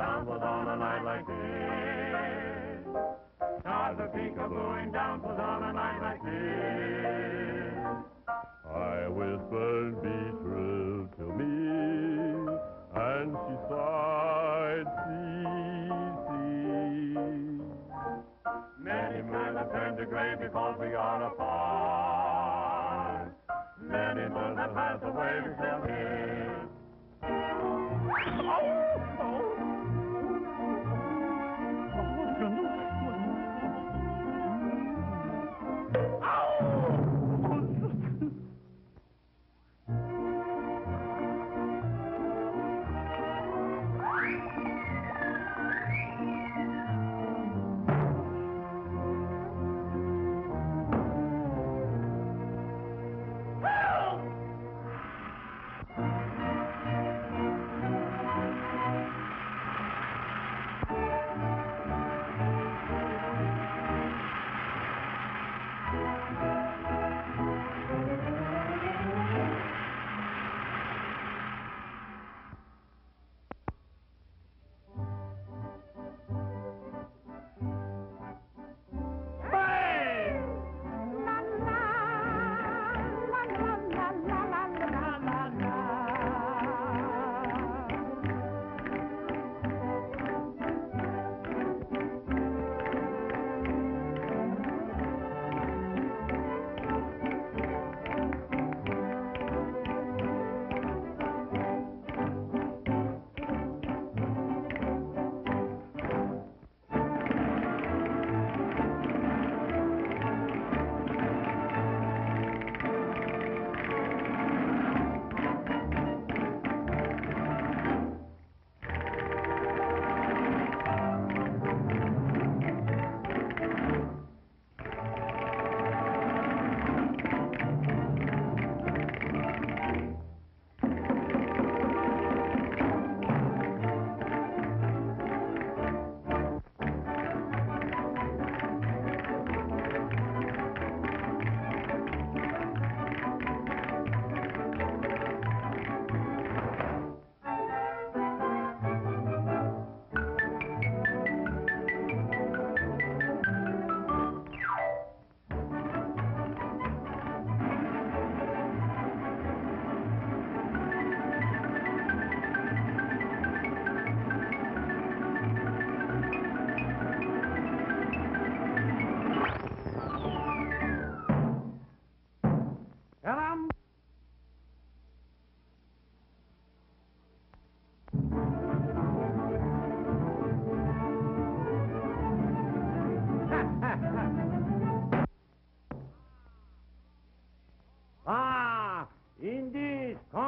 Town was on a night like this. Stars of peekabooing down was on a night like this. I whispered, be true to me, and she sighed, see, see. Many men have turned to gray because we are apart. Many moons have passed away, we still here. 好，好，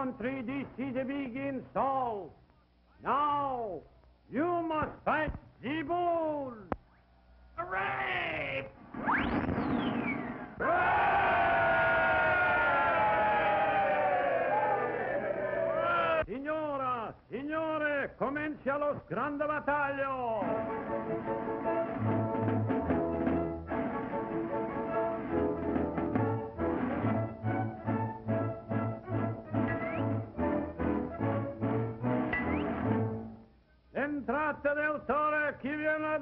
country, this is a big insult. Now, you must fight the bull. Hooray! Signora, signore, comincia lo grande battaglio!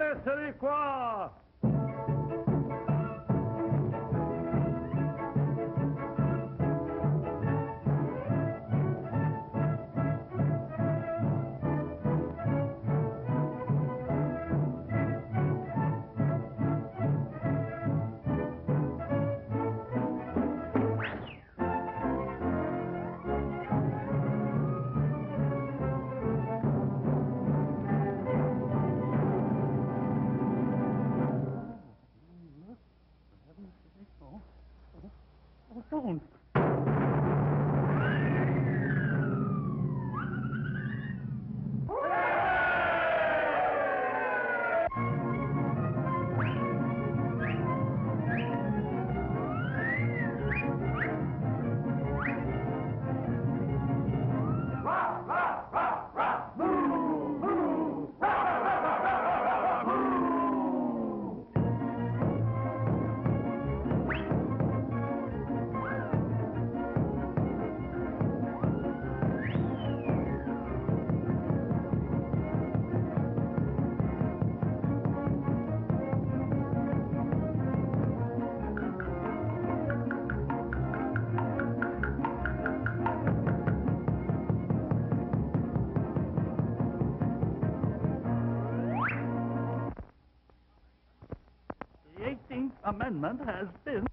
de Sericó amendment has been